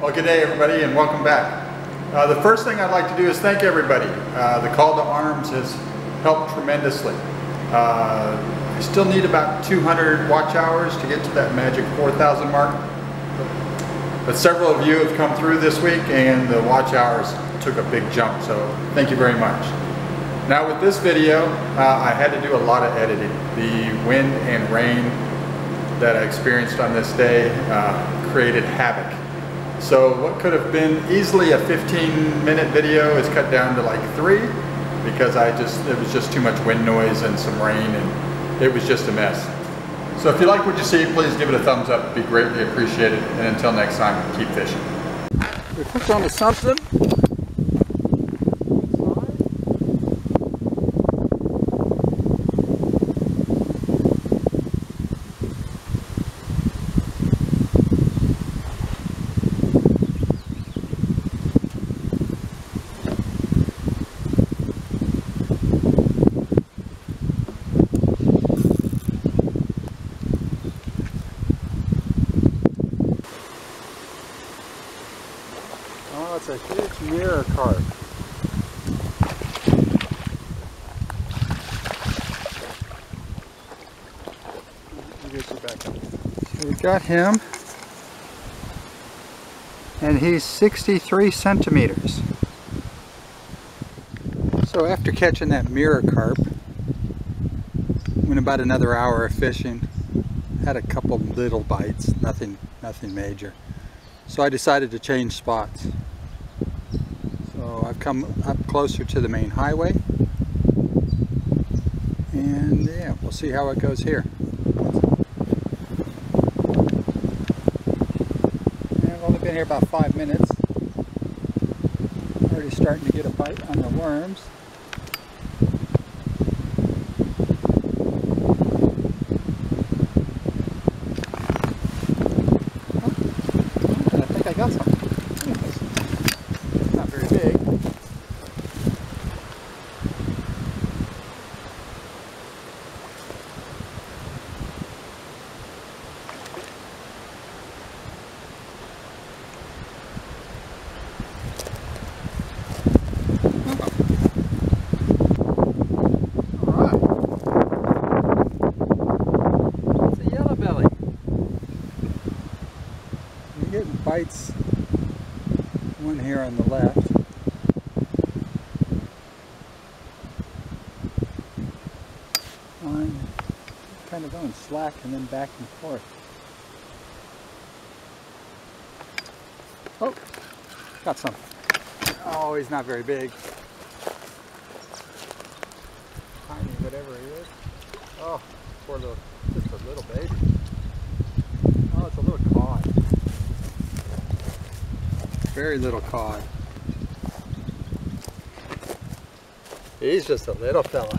Well, good day everybody and welcome back. Uh, the first thing I'd like to do is thank everybody. Uh, the call to arms has helped tremendously. Uh, I still need about 200 watch hours to get to that magic 4,000 mark. But several of you have come through this week and the watch hours took a big jump, so thank you very much. Now with this video, uh, I had to do a lot of editing. The wind and rain that I experienced on this day uh, created havoc so what could have been easily a 15 minute video is cut down to like three because I just, it was just too much wind noise and some rain and it was just a mess. So if you like what you see, please give it a thumbs up. It'd be greatly appreciated. And until next time, keep fishing. We hooked onto something. It's a huge mirror carp. We got him, and he's 63 centimeters. So after catching that mirror carp, went about another hour of fishing, had a couple little bites, nothing, nothing major. So I decided to change spots. I've come up closer to the main highway. And yeah, we'll see how it goes here. I've only been here about five minutes. Already starting to get a bite on the worms. Oh, I got some. Not very big. getting bites. One here on the left. I'm kind of going slack and then back and forth. Oh, got some. Oh, he's not very big. Tiny, whatever he is. Oh, poor little, just a little baby. Oh, it's a little cod. Very little cod. He's just a little fella.